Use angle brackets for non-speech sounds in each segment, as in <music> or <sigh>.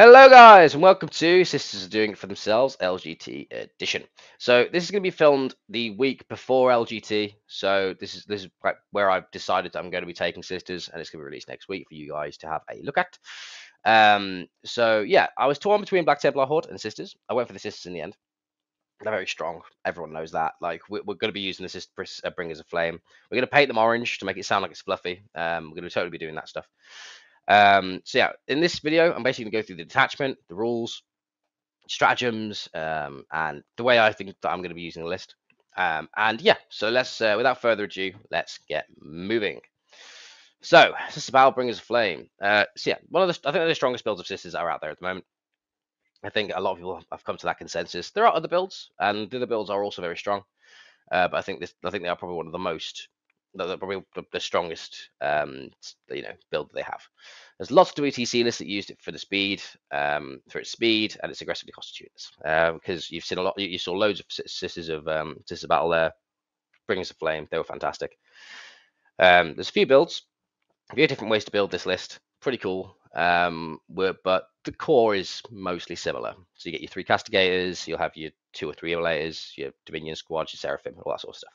Hello, guys, and welcome to Sisters Are Doing It For Themselves LGT Edition. So this is going to be filmed the week before LGT. So this is this is where I've decided I'm going to be taking Sisters, and it's going to be released next week for you guys to have a look at. Um, so yeah, I was torn between Black Templar Horde and Sisters. I went for the Sisters in the end. They're very strong. Everyone knows that. Like we're, we're going to be using the Sisters uh, Bringers of Flame. We're going to paint them orange to make it sound like it's fluffy. Um, we're going to totally be doing that stuff. Um, so yeah, in this video, I'm basically going to go through the detachment, the rules, stratagems, um, and the way I think that I'm going to be using the list. Um, and yeah, so let's, uh, without further ado, let's get moving. So, this is Battle Bringers of Flame. Uh, so yeah, one of the, I think the strongest builds of Sisters are out there at the moment. I think a lot of people have come to that consensus. There are other builds, and the other builds are also very strong. Uh, but I think this, I think they are probably one of the most the, probably the strongest um, you know build they have. There's lots of WTC lists that used it for the speed, um, for its speed and its aggressively units. Uh, because you've seen a lot, you saw loads of sisters of um, sisters battle there, Bringers of Flame. They were fantastic. Um, there's a few builds, a few different ways to build this list. Pretty cool. Um, but the core is mostly similar. So you get your three castigators, you'll have your two or three immolators, your Dominion squads, your Seraphim, all that sort of stuff.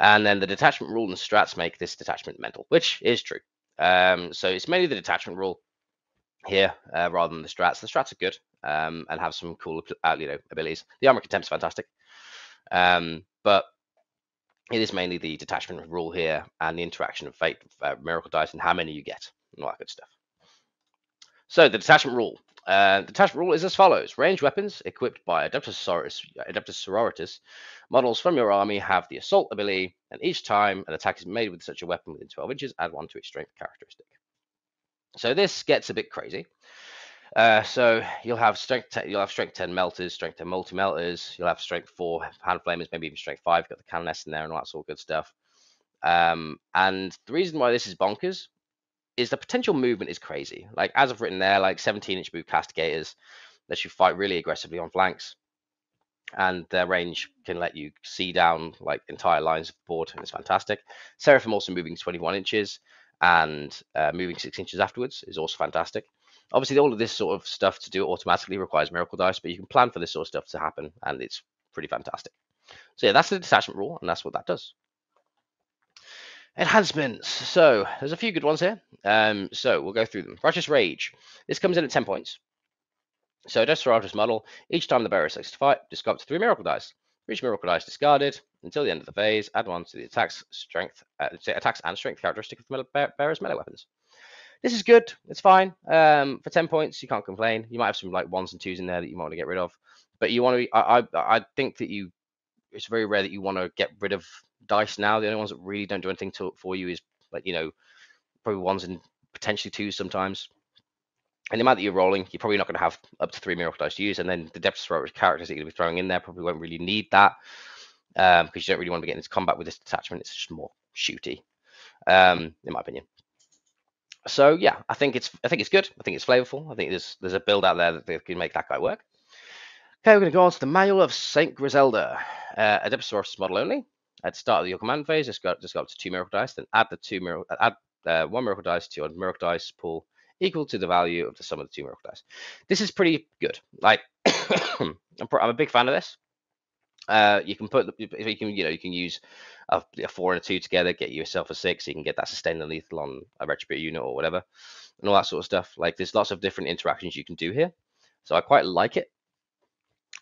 And then the detachment rule and strats make this detachment mental, which is true. Um, so it's mainly the detachment rule here uh, rather than the strats. The strats are good um, and have some cool uh, you know abilities. The armor contempt is fantastic, um, but it is mainly the detachment rule here and the interaction of fate, uh, miracle dice, and how many you get, and all that good stuff. So the detachment rule. Uh, the detachment rule is as follows. Ranged weapons equipped by Adeptus Sororitas, Adeptus Sororitas models from your army have the assault ability, and each time an attack is made with such a weapon within 12 inches, add one to its strength characteristic. So this gets a bit crazy. Uh, so you'll have strength 10, you'll have strength 10 melters, strength 10 multi melters, you'll have strength 4 hand flamers, maybe even strength 5, you've got the canoness in there and all that sort of good stuff. Um, and the reason why this is bonkers is the potential movement is crazy. Like as I've written there, like 17 inch move castigators that you fight really aggressively on flanks, and their range can let you see down like entire lines of board, and it's fantastic. Seraphim also moving 21 inches and uh, moving six inches afterwards is also fantastic. Obviously, all of this sort of stuff to do automatically requires miracle dice, but you can plan for this sort of stuff to happen, and it's pretty fantastic. So yeah, that's the detachment rule, and that's what that does. Enhancements. So there's a few good ones here. Um, so we'll go through them. Righteous Rage. This comes in at 10 points. So Desperato's model, each time the bearer selects to fight, discard three miracle dice. Each miracle dice discarded until the end of the phase, add one to the attacks, strength, uh, attacks and strength characteristic of the bearer's melee weapons. This is good. It's fine. Um, for 10 points, you can't complain. You might have some like ones and twos in there that you might want to get rid of. But you want to I, I, I think that you, it's very rare that you want to get rid of dice now. The only ones that really don't do anything to, for you is like you know probably ones and potentially twos sometimes. And the amount that you're rolling, you're probably not going to have up to three miracle dice to use. And then the depth of characters that you're going to be throwing in there probably won't really need that because um, you don't really want to getting into combat with this detachment. It's just more shooty, um, in my opinion. So yeah, I think it's I think it's good. I think it's flavorful. I think there's there's a build out there that can make that guy work. Okay, we're going to go on to the Manual of Saint Griselda, uh, Adeptus model only at the start of your command phase, just go, just go up to two miracle dice, then add the two miracle, add uh, one miracle dice to your miracle dice pool equal to the value of the sum of the two miracle dice. This is pretty good. Like, <coughs> I'm, I'm, a big fan of this. Uh, you can put, you can, you know, you can use a, a, four and a two together, get yourself a six. So you can get that sustained and lethal on a retribute unit or whatever, and all that sort of stuff. Like, there's lots of different interactions you can do here. So I quite like it.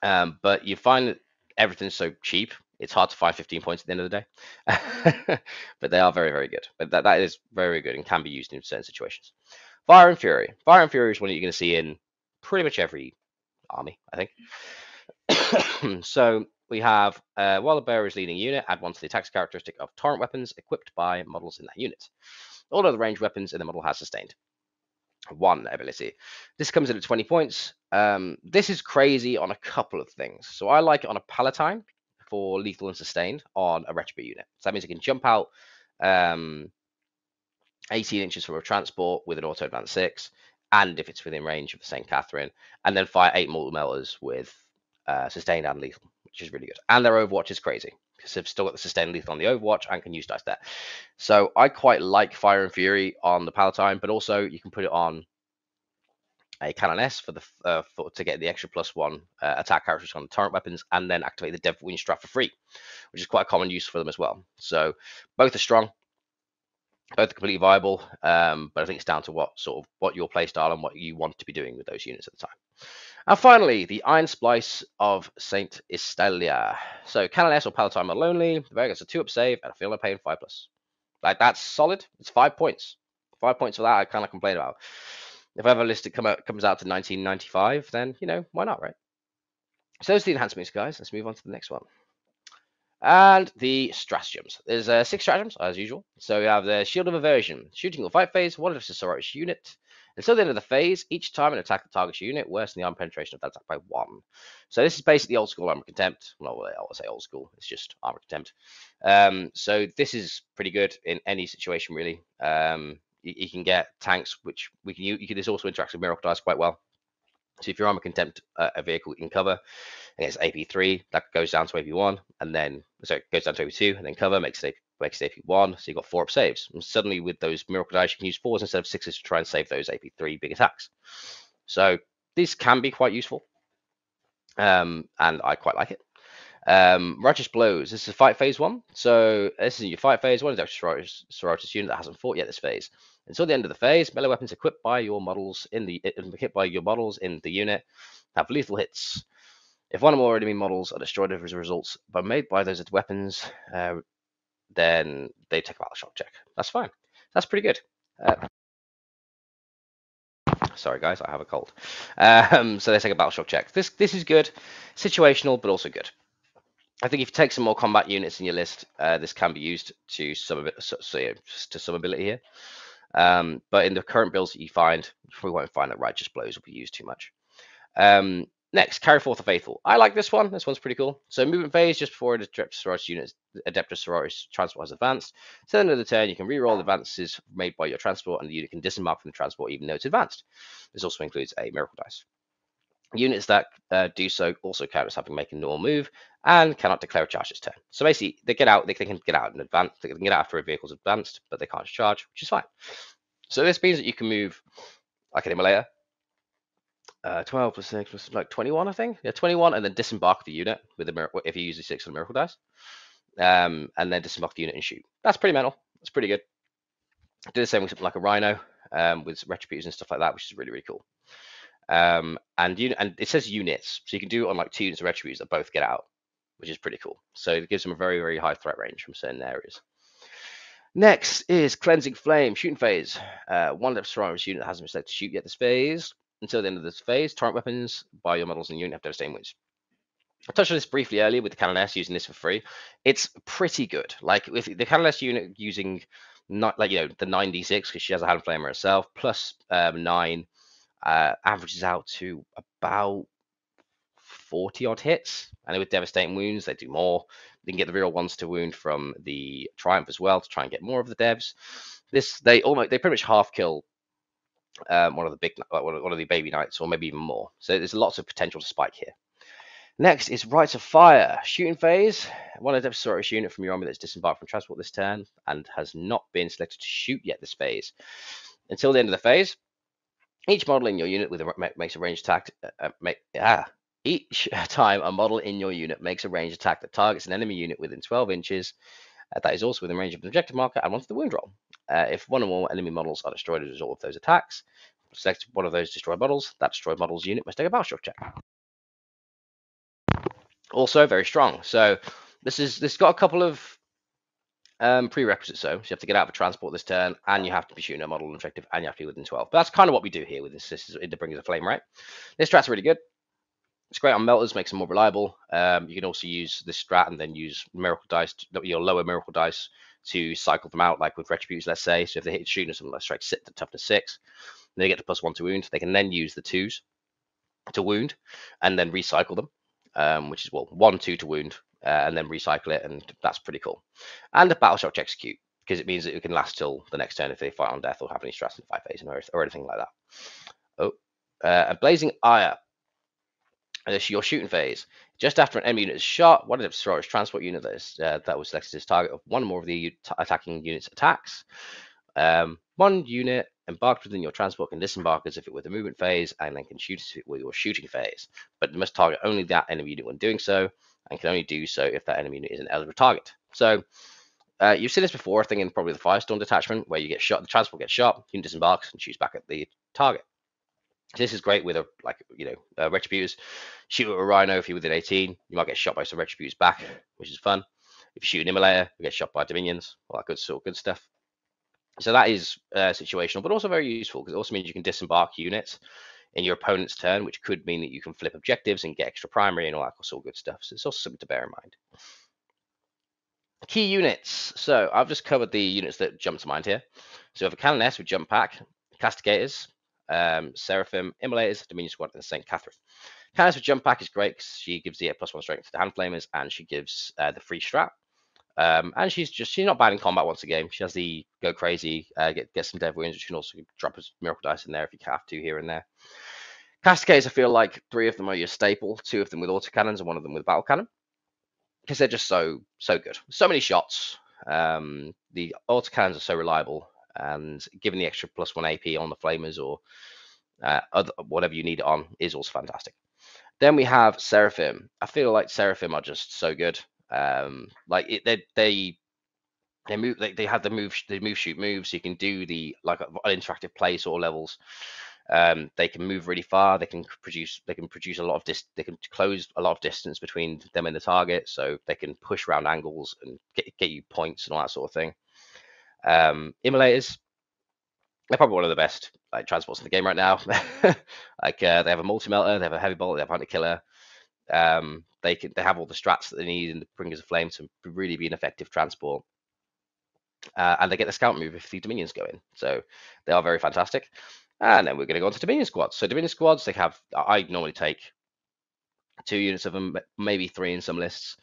Um, but you find that everything's so cheap it's hard to find 15 points at the end of the day, <laughs> but they are very, very good. But that, that is very good and can be used in certain situations. Fire and Fury. Fire and Fury is one that you're going to see in pretty much every army, I think. <coughs> so we have uh, while the bearer is leading unit, add one to the attacks characteristic of torrent weapons equipped by models in that unit. All other ranged weapons in the model has sustained one ability. This comes in at 20 points. Um, this is crazy on a couple of things. So I like it on a Palatine for lethal and sustained on a retribute unit. So that means it can jump out um, 18 inches from a transport with an auto advance six, and if it's within range of the St. Katherine, and then fire eight multi melters with uh, sustained and lethal, which is really good. And their Overwatch is crazy because they've still got the sustained lethal on the Overwatch and can use dice there. So I quite like Fire and Fury on the Palatine, but also you can put it on a Canoness for the uh, for, to get the extra plus one uh, attack characters on the torrent weapons, and then activate the Dev Wound Strat for free, which is quite a common use for them as well. So both are strong, both are completely viable, um, but I think it's down to what sort of what your playstyle and what you want to be doing with those units at the time. And finally, the Iron Surplice of Saint Istalela. So Canoness or Palatine are lonely. The bear gets a two up save and a feel no pain five plus. Like that's solid. It's five points. Five points for that. I kind of complain about. If ever listed come out, comes out to 1995, then you know why not, right? So those are the enhancements, guys. Let's move on to the next one. And the stratagems. There's uh, six stratagems, as usual. So we have the Shield of Aversion, shooting or fight phase, one of the Sororish unit. Until the end of the phase, each time an attack the target's unit, worsen the arm penetration of that attack by one. So this is basically old school armor contempt. Well, I will say old school. It's just armor contempt. Um, so this is pretty good in any situation, really. Um, you, can get tanks, which we can use. You can, this also interacts with miracle dice quite well. So if your armor contempt uh, a vehicle in cover against AP3, that goes down to AP1, and then sorry, goes down to AP2, and then cover makes it makes it AP1, so you've got four up saves. And suddenly with those miracle dice, you can use fours instead of sixes to try and save those AP3 big attacks. So this can be quite useful, um, and I quite like it. Um, Righteous Blows. This is fight phase one. So this is your fight phase. One is actually Sororitas unit that hasn't fought yet this phase. Until the end of the phase, melee weapons equipped by your models in the equipped by your models in the unit have lethal hits. If one or more enemy models are destroyed as a result but made by those weapons, uh, then they take a battle shock check. That's fine. That's pretty good. Uh, sorry guys, I have a cold. <laughs> Um, so they take a battle shock check. This this is good, situational, but also good. I think if you take some more combat units in your list, uh, this can be used to some of it, so, so yeah, to some ability here. Um, but in the current builds that you find, we won't find that righteous blows will be used too much. Um, next, carry forth the faithful. I like this one. This one's pretty cool. So movement phase just before Adeptus Sororitas unit, Adeptus Sororitas transport has advanced. So the end of the turn, you can re-roll advances made by your transport, and the unit can disembark from the transport even though it's advanced. This also includes a miracle dice. Units that uh, do so also count as having made a normal move and cannot declare a charge this turn. So basically, they get out, they, can get out in advance, they can get out after a vehicle's advanced, but they can't charge, which is fine. So this means that you can move like an immolator, uh, 12 plus 6 plus like 21, I think. Yeah, 21, and then disembark the unit with a if you use the 6 on miracle dice. Um, and then disembark the unit and shoot. That's pretty mental. That's pretty good. Do the same with something like a rhino um, with retributors and stuff like that, which is really, really cool. Um, and you and it says units, so you can do it on like two units of retributors that both get out, which is pretty cool. So it gives them a very, very high threat range from certain areas. Next is Cleansing Flame, shooting phase. Uh, one left Sororitas unit that hasn't been selected to shoot yet this phase. Until the end of this phase, torrent weapons by your models and unit have devastating wounds. I touched on this briefly earlier with the Canoness using this for free. It's pretty good. Like with the Canoness unit using not like you know the 96 because she has a hand flamer herself plus um, nine uh, averages out to about 40 odd hits. And with devastating wounds, they do more. You can get the real ones to wound from the Triumph as well to try and get more of the devs. This they almost they pretty much half kill um, one of the big one of the baby knights, or maybe even more. So there's lots of potential to spike here. Next is Rites of Fire, shooting phase. One of the Sororitas unit from your army that's disembarked from transport this turn and has not been selected to shoot yet this phase. Until the end of the phase, each model in your unit with a, makes a range attack. Uh, uh, make, ah, each <laughs> time a model in your unit makes a range attack that targets an enemy unit within 12 inches, uh, that is also within range of an objective marker and onto the wound roll. Uh, if one or more enemy models are destroyed as a result of those attacks, select one of those destroyed models. That destroyed model's unit must take a battle check. Also very strong. So this is this got a couple of um, prerequisites though. So you have to get out of transport this turn, and you have to be shooting a model and objective, and you have to be within 12. But that's kind of what we do here with this. This is to bring us a flame, right? This strat's really good. It's great on melters, makes them more reliable. Um, you can also use this strat and then use miracle dice, to, your lower miracle dice to cycle them out, like with retributes, let's say. So if they hit shooting something like strike six, toughness six, they get the plus one to wound. They can then use the twos to wound and then recycle them, um, which is well one two to wound uh, and then recycle it, and that's pretty cool. And the battle shock to execute because it means that it can last till the next turn if they fight on death or have any stress in five phase or, or anything like that. Oh, uh, a blazing ire. This your shooting phase. Just after an enemy unit is shot, one of the Sororitas transport unit that, is, uh, that was selected as target of one or more of the attacking unit's attacks. Um, one unit embarked within your transport can disembark as if it were the movement phase and then can shoot as if it were your shooting phase. But must target only that enemy unit when doing so and can only do so if that enemy unit is an eligible target. So uh, you've seen this before, I think in probably the Firestorm detachment where you get shot, the transport gets shot, you disembarks and shoots back at the target. So This is great with a like you know uh, retributors. Shoot at a rhino if you're within 18, you might get shot by some retributors back, which is fun. If you shoot an immolator, you get shot by dominions, all that good sort of good stuff. So that is uh, situational, but also very useful because it also means you can disembark units in your opponent's turn, which could mean that you can flip objectives and get extra primary and all that sort of good stuff. So it's also something to bear in mind. Key units. So I've just covered the units that jump to mind here. So we have a Canoness with Jump Pack, Castigators, um, Seraphim, Immolators, Dominion Squad, and St. Katherine. Canoness with Jump Pack is great because she gives the plus one strength to the Hand Flamers and she gives uh, the free strap. Um, and she's just she's not bad in combat once a game. She has the go crazy, uh, get get some dev. She can also drop a miracle dice in there if you have to here and there. Castigators, I feel like three of them are your staple. Two of them with autocannons and one of them with battle cannon, because they're just so so good. So many shots. Um, the autocannons are so reliable, and given the extra plus one AP on the flamers or uh, other, whatever you need it on is also fantastic. Then we have Seraphim. I feel like Seraphim are just so good. Um, like it, they they they move they, they have the move the move shoot moves. So you can do the like uh, interactive play sort of levels. Um, they can move really far. They can produce they can produce a lot of dis they can close a lot of distance between them and the target, so they can push around angles and get get you points and all that sort of thing. Um, immolators, they're probably one of the best like transports in the game right now. <laughs> like uh, they have a multi melter, they have a heavy bolt, they have a hunter killer. Um, they can they have all the strats that they need in the bringers of flame to really be an effective transport. Uh, and they get the scout move if the dominions go in, so they are very fantastic. And then we're going to go on to dominion squads. So dominion squads, they have I normally take two units of them, maybe three in some lists,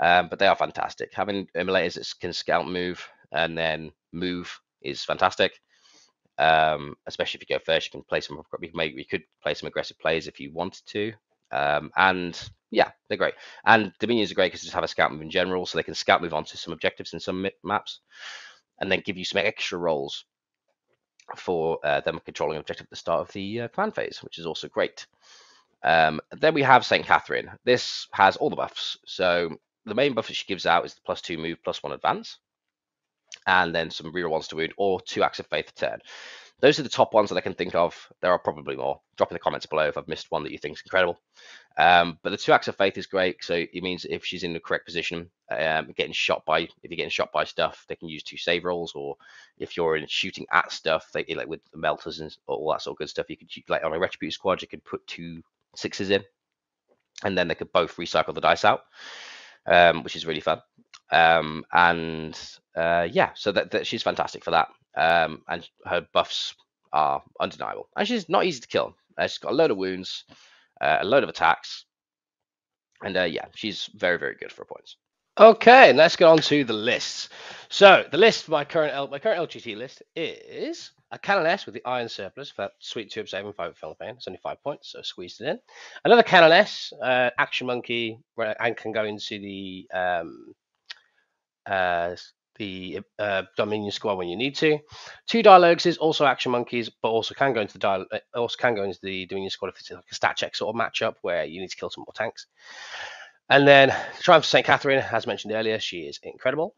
um, but they are fantastic. Having immolators that can scout move and then move is fantastic. Um, especially if you go first, you can play some. We, could play some aggressive plays if you wanted to. Um, and yeah, they're great. And Dominions are great because they just have a scout move in general, so they can scout move onto some objectives in some maps, and then give you some extra rolls for uh, them controlling objective at the start of the uh, clan phase, which is also great. Um, then we have St. Katherine. This has all the buffs. So the main buff that she gives out is the plus two move, plus one advance, and then some reroll ones to wound or two acts of faith turn. Those are the top ones that I can think of. There are probably more. Drop in the comments below if I've missed one that you think is incredible. Um, but the two acts of faith is great. So it means if she's in the correct position, um, getting shot by, if you're getting shot by stuff, they can use two save rolls. Or if you're in shooting at stuff, they like with the melters and all that sort of good stuff, you could like on a retribute squad, you could put two sixes in, and then they could both recycle the dice out, um, which is really fun. Um, and uh, yeah, so that, that she's fantastic for that. Um, and her buffs are undeniable. And she's not easy to kill. Uh, she's got a load of wounds, uh, a load of attacks, and uh, yeah, she's very, very good for points. Okay, let's get on to the lists. So the list for my current L- my current LGT list is a Canoness with the Iron Surplice for Sweet 2 7 5 Philippine. It's only five points, so squeezed it in. Another Canoness, uh, Action Monkey, and can go into the um, uh, the uh, Dominion squad when you need to. Two Dialogus is also Action Monkeys, but also can go into the dial- uh, also can go into the Dominion squad if it's like a stat check sort of matchup where you need to kill some more tanks. And then Triumph of St. Katherine, as mentioned earlier, she is incredible.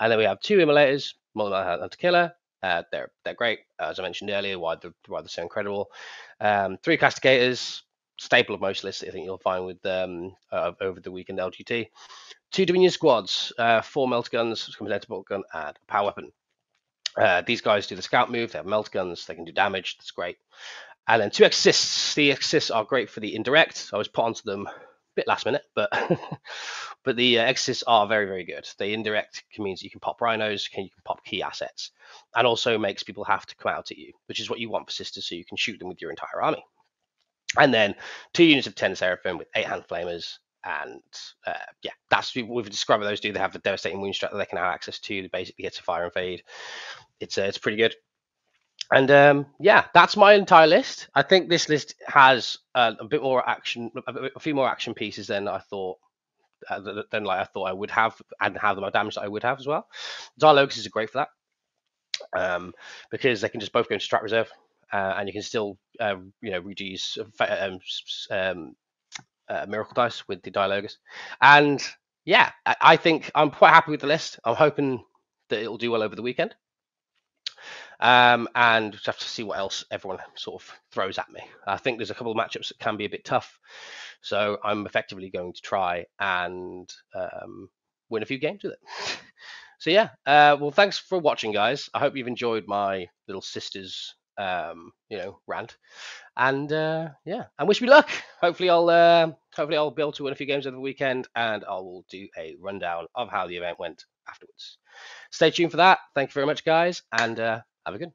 And then we have two Immolators, Multiple Hunter Killer. Uh, they're they're great, as I mentioned earlier. Why they're, why they're so incredible. Um, three Castigators, staple of most lists. I think you'll find with um, uh, over the weekend LGT. Two Dominion squads, uh, four melt guns, compared bolt gun, and a power weapon. Uh, these guys do the scout move. They have melt guns. They can do damage. That's great. And then two Exorcists. The Exorcists are great for the indirect. I was put onto them a bit last minute, but <laughs> but the uh, are very very good. The indirect means you can pop rhinos, can you can pop key assets, and also makes people have to come out at you, which is what you want for sisters, so you can shoot them with your entire army. And then two units of 10 Seraphim with eight hand flamers. And uh, yeah, that's we've described those do. They have the devastating wound strat that they can have access to to basically get to fire and fade. It's uh, it's pretty good. And um, yeah, that's my entire list. I think this list has uh, a bit more action, a, few more action pieces than I thought uh, than like I thought I would have, and have the damage that I would have as well. Dialogus is great for that. um, because they can just both go into strat reserve, uh, and you can still uh, you know reduce um, um, uh, miracle dice with the Dialogus. And yeah, I, I, think I'm quite happy with the list. I'm hoping that it'll do well over the weekend. Um, and just have to see what else everyone sort of throws at me. I think there's a couple of matchups that can be a bit tough, so I'm effectively going to try and um, win a few games with it. <laughs> so yeah, uh, well, thanks for watching, guys. I hope you've enjoyed my little sisters, um, you know, rant. And uh, yeah, and wish me luck. Hopefully, I'll uh, hopefully I'll be able to win a few games over the weekend, and I will do a rundown of how the event went afterwards. Stay tuned for that. Thank you very much, guys, and uh, have a good.